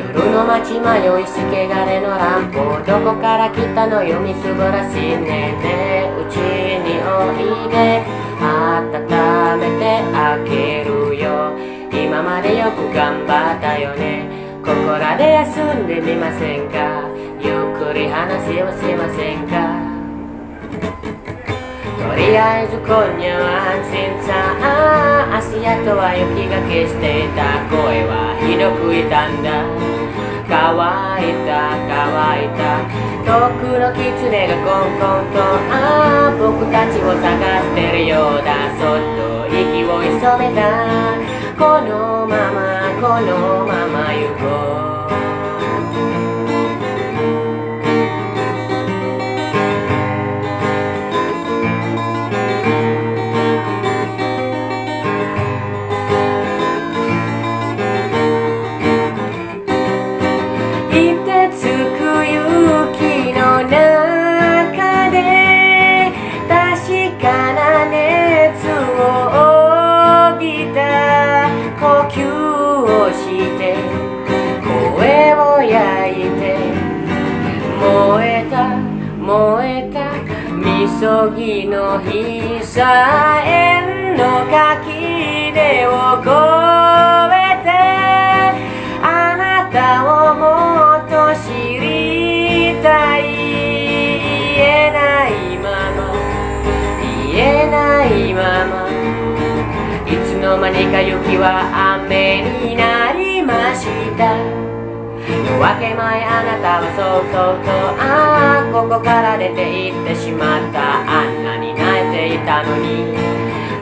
夜の街迷いしけがれの乱歩どこから来たのよみすぼらしいねね。うちにおいで。温めてあげるよ。今までよく頑張ったよね。ここらで休んでみませんか。ゆっくり話をしませんか。とりあえず今夜は安心さ。だとは雪が消していた声はひどく痛んだ。乾いた乾いた。遠くの狐がコンコンとああ僕たちを探してるようだ。そっと息を潜めた。このままこの吸をして声を焼いて燃えた燃えたみそぎの日さえんの垣でをこえにか雪は雨になりました。夜明け前あなたはそうそうとああここから出て行ってしまった。あんなに泣いていたのに。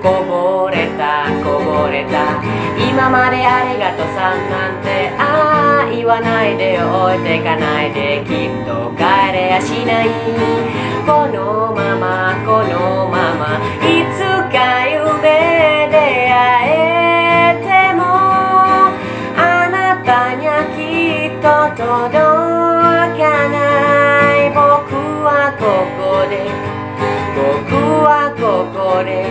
こぼれたこぼれた。今までありがとうさんなんてああ言わないでよ。置いてかないで。きっと帰れやしない。このまま他にはきっと届かない。僕はここで。僕はここで。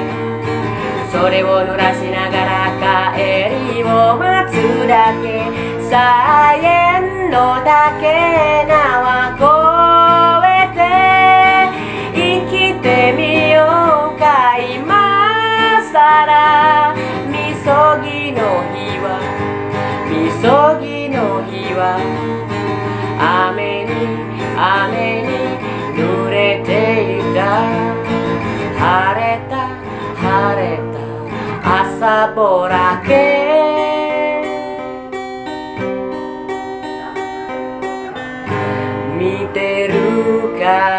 それを濡らしながら帰りを待つだけ。さえんのだけ縄越 pasa por aquí. Mi teruca.